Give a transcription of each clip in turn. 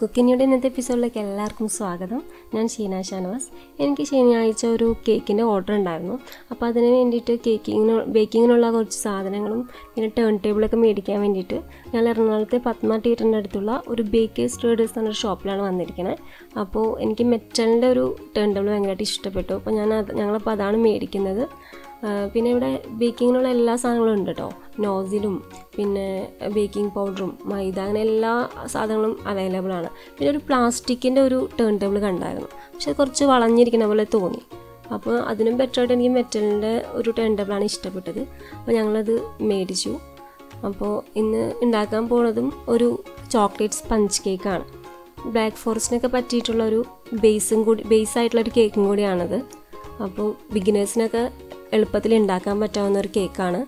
കുക്കിങ്ങിയുടെ ഇന്നത്തെ എപ്പിസോഡിലേക്ക് എല്ലാവർക്കും സ്വാഗതം. ഞാൻ ഷീന ഷാനവാസ്. എനിക്ക് ശനിയാഴ്ച ഒരു കേക്കിന്റെ ഓർഡർ ഉണ്ടായിരുന്നു. അപ്പോൾ അതിന് വേണ്ടിയിട്ട് കേക്കിങ്ങിന് ബേക്കിങ്ങിനുള്ള കുറച്ച് സാധനങ്ങളും പിന്നെ ടേൺ ടേബിളൊക്കെ മേടിക്കാൻ വേണ്ടിയിട്ട് ഞാൻ എറണാകുളത്തെ പത്മ തിയേറ്ററിന്റെ അടുത്തുള്ള ഒരു ബേക്കേഴ്സ് ട്രേഡേഴ്സ് എന്നൊരു ഷോപ്പിലാണ് വന്നിരിക്കുന്നത് അപ്പോൾ എനിക്ക് മെറ്റലിന്റെ ഒരു ടേൺ ടേബിൾ ഭയങ്കരമായിട്ട് ഇഷ്ടപ്പെട്ടു. അപ്പോൾ ഞാൻ ഞങ്ങളപ്പോൾ അതാണ് മേടിക്കുന്നത്. പിന്നെ ഇവിടെ ബേക്കിങ്ങിനുള്ള എല്ലാ സാധനങ്ങളും ഉണ്ട് കേട്ടോ നോസിലും പിന്നെ ബേക്കിംഗ് പൗഡറും മൈദ അങ്ങനെ എല്ലാ സാധനങ്ങളും അവൈലബിൾ ആണ്. പിന്നെ ഒരു പ്ലാസ്റ്റിക്കിന്റെ ഒരു ടേൺ ടേബിൾ കണ്ടായിരുന്നു. പക്ഷെ കുറച്ച് വളഞ്ഞിരിക്കുന്ന പോലെ തോന്നി. അപ്പോൾ അതിനും ബെറ്ററായിട്ട് എനിക്ക് മെറ്റലിന്റെ ഒരു ടേൺ ടേബിളാണ് ഇഷ്ടപ്പെട്ടത്. അപ്പോൾ ഞങ്ങളത് മേടിച്ചു. അപ്പോൾ ഇന്ന് ഉണ്ടാക്കാൻ പോണതും ഒരു ചോക്ലേറ്റ് സ്പഞ്ച് കേക്കാണ് ബ്ലാക്ക് ഫോറസ്റ്റിനൊക്കെ പറ്റിയിട്ടുള്ള ഒരു ബേസും കൂടി ബേസ് ആയിട്ടുള്ള ഒരു കേക്കും കൂടിയാണത്. അപ്പോൾ ബിഗിനേഴ്സിനൊക്കെ എളുപ്പത്തിൽ ഉണ്ടാക്കാൻ പറ്റാവുന്ന ഒരു കേക്കാണ്.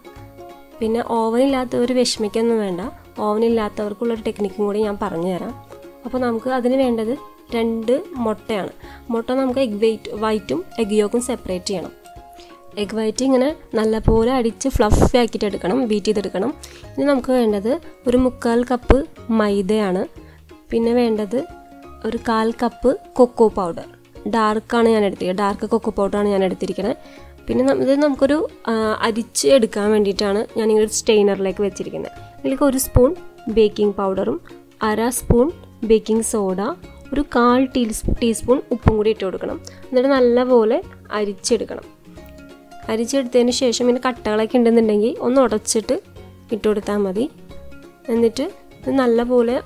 പിന്നെ ഓവൻ ഇല്ലാത്തവർ വിഷമിക്കൊന്നും വേണ്ട. ഓവൻ ഇല്ലാത്തവർക്കുള്ളൊരു ടെക്നിക്കും കൂടി ഞാൻ പറഞ്ഞു തരാം. അപ്പോൾ നമുക്ക് അതിന് വേണ്ടത് രണ്ട് മുട്ടയാണ്. മുട്ട നമുക്ക് എഗ് വൈറ്റ് വൈറ്റും എഗ് യോക്കും സെപ്പറേറ്റ് ചെയ്യണം. എഗ് വൈറ്റ് ഇങ്ങനെ നല്ലപോലെ അടിച്ച് ഫ്ലഫി ആക്കിയിട്ട് എടുക്കണം ബീറ്റ് ചെയ്തെടുക്കണം. ഇനി നമുക്ക് വേണ്ടത് ഒരു മുക്കാൽ കപ്പ് മൈദയാണ്. പിന്നെ വേണ്ടത് ഒരു കാൽ കപ്പ് കൊക്കോ പൗഡർ ഡാർക്കാണ് ഞാൻ എടുത്തിരിക്കുന്നത്. ഡാർക്ക് കൊക്കോ പൗഡറാണ് ഞാൻ എടുത്തിരിക്കുന്നത്. പിന്നെ ഇത് നമുക്കൊരു അരിച്ച് എടുക്കാൻ വേണ്ടിയിട്ടാണ് ഞാനിങ്ങനെ ഒരു സ്റ്റെയിനറിലേക്ക് വെച്ചിരിക്കുന്നത്. ഇതിലേക്ക് ഒരു സ്പൂൺ ബേക്കിംഗ് പൗഡറും അര സ്പൂൺ ബേക്കിംഗ് സോഡ ഒരു കാൽ ടീ ടീസ്പൂൺ ഉപ്പും കൂടി ഇട്ട് കൊടുക്കണം. എന്നിട്ട് നല്ലപോലെ അരിച്ചെടുക്കണം. അരിച്ചെടുത്തതിന് ശേഷം പിന്നെ കട്ടകളൊക്കെ ഉണ്ടെന്നുണ്ടെങ്കിൽ ഒന്ന് ഉടച്ചിട്ട് ഇട്ട് കൊടുത്താൽ മതി. എന്നിട്ട് നല്ലപോലെ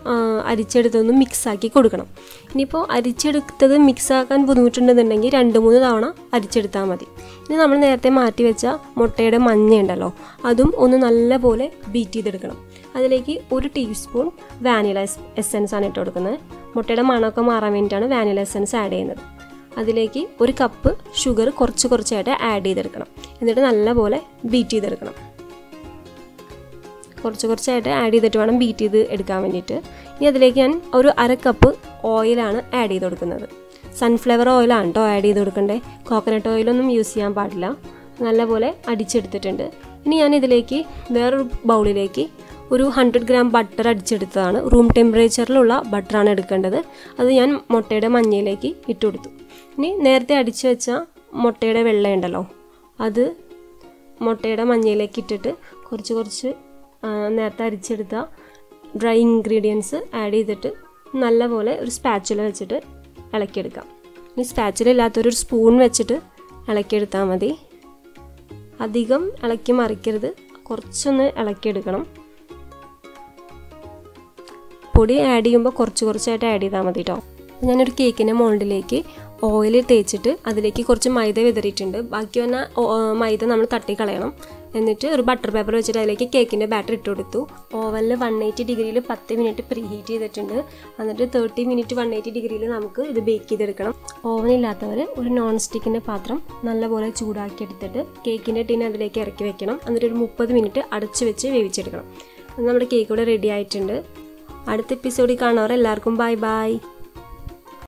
അരിച്ചെടുത്തൊന്ന് മിക്സാക്കി കൊടുക്കണം. ഇനിയിപ്പോൾ അരിച്ചെടുത്തത് മിക്സാക്കാൻ ബുദ്ധിമുട്ടുണ്ടെന്നുണ്ടെങ്കിൽ രണ്ട് മൂന്ന് തവണ അരിച്ചെടുത്താൽ മതി. ഇനി നമ്മൾ നേരത്തെ മാറ്റി വെച്ച മുട്ടയുടെ മഞ്ഞയുണ്ടല്ലോ അതും ഒന്ന് നല്ലപോലെ ബീറ്റ് ചെയ്തെടുക്കണം. അതിലേക്ക് ഒരു ടീസ്പൂൺ വാനില എസൻസ് ആണ് ഇട്ട് കൊടുക്കുന്നത്. മുട്ടയുടെ മണമൊക്കെ മാറാൻ വേണ്ടിയിട്ടാണ് വാനില എസെൻസ് ആഡ് ചെയ്യുന്നത്. അതിലേക്ക് ഒരു കപ്പ് ഷുഗർ കുറച്ച് കുറച്ചായിട്ട് ആഡ് ചെയ്തെടുക്കണം. എന്നിട്ട് നല്ലപോലെ ബീറ്റ് ചെയ്തെടുക്കണം. കുറച്ച് കുറച്ചായിട്ട് ആഡ് ചെയ്തിട്ട് വേണം ബീറ്റ് ചെയ്ത് എടുക്കാൻ വേണ്ടിയിട്ട്. ഇനി അതിലേക്ക് ഞാൻ ഒരു അര കപ്പ് ഓയിലാണ് ആഡ് ചെയ്ത് കൊടുക്കുന്നത്. സൺഫ്ലവർ ഓയിലാണ് കേട്ടോ ആഡ് ചെയ്ത് കൊടുക്കണ്ടേ. കോക്കനട്ട് ഓയിലൊന്നും യൂസ് ചെയ്യാൻ പാടില്ല. നല്ലപോലെ അടിച്ചെടുത്തിട്ടുണ്ട്. ഇനി ഞാൻ ഇതിലേക്ക് വേറൊരു ബൗളിലേക്ക് ഒരു ഹൺഡ്രഡ് ഗ്രാം ബട്ടർ അടിച്ചെടുത്തതാണ്. റൂം ടെമ്പറേച്ചറിലുള്ള ബട്ടറാണ് എടുക്കേണ്ടത്. അത് ഞാൻ മുട്ടയുടെ മഞ്ഞയിലേക്ക് ഇട്ട് കൊടുത്തു. ഇനി നേരത്തെ അടിച്ചു വെച്ച മുട്ടയുടെ വെള്ളമുണ്ടല്ലോ അത് മുട്ടയുടെ മഞ്ഞയിലേക്ക് ഇട്ടിട്ട് കുറച്ച് കുറച്ച് നേരത്തെ അരിച്ചെടുത്ത ഡ്രൈ ഇൻഗ്രീഡിയൻസ് ആഡ് ചെയ്തിട്ട് നല്ലപോലെ ഒരു സ്പാച്ചുല വെച്ചിട്ട് ഇളക്കിയെടുക്കാം. ഇനി സ്പാച്ചുല ഇല്ലാത്തൊരു സ്പൂൺ വെച്ചിട്ട് ഇളക്കിയെടുത്താൽ മതി. അധികം ഇളക്കി മറിക്കരുത്. കുറച്ചൊന്ന് ഇളക്കിയെടുക്കണം. പൊടി ആഡ് ചെയ്യുമ്പോൾ കുറച്ച് കുറച്ചായിട്ട് ആഡ് ചെയ്താൽ മതി കേട്ടോ ഞാനൊരു കേക്കിന്റെ മോൾഡിലേക്ക് ഓയിൽ തേച്ചിട്ട് അതിലേക്ക് കുറച്ച് മൈദ വിതറിയിട്ടുണ്ട്. ബാക്കി വന്ന മൈദ നമ്മൾ തട്ടിക്കളയണം. എന്നിട്ട് ഒരു ബട്ടർ പേപ്പർ വെച്ചിട്ട് അതിലേക്ക് കേക്കിന്റെ ബാറ്റർ ഇട്ട് കൊടുത്തു. ഓവനിൽ വൺ എയ്റ്റി ഡിഗ്രിയിൽ പത്ത് മിനിറ്റ് പ്രീ ഹീറ്റ് ചെയ്തിട്ടുണ്ട്. എന്നിട്ട് തേർട്ടി മിനിറ്റ് വൺ എയ്റ്റി ഡിഗ്രിയിൽ നമുക്ക് ഇത് ബേക്ക് ചെയ്തെടുക്കണം. ഓവൻ ഇല്ലാത്തവർ ഒരു നോൺ സ്റ്റിക്കിന്റെ പാത്രം നല്ലപോലെ ചൂടാക്കി എടുത്തിട്ട് കേക്കിന്റെ ടീൻ അതിലേക്ക് ഇറക്കി വെക്കണം. എന്നിട്ട് ഒരു മുപ്പത് മിനിറ്റ് അടച്ച് വെച്ച് വേവിച്ചെടുക്കണം. നമ്മുടെ കേക്ക് ഇവിടെ റെഡി ആയിട്ടുണ്ട്. അടുത്ത എപ്പിസോഡിൽ കാണാറ് എല്ലാവർക്കും ബൈ ബൈ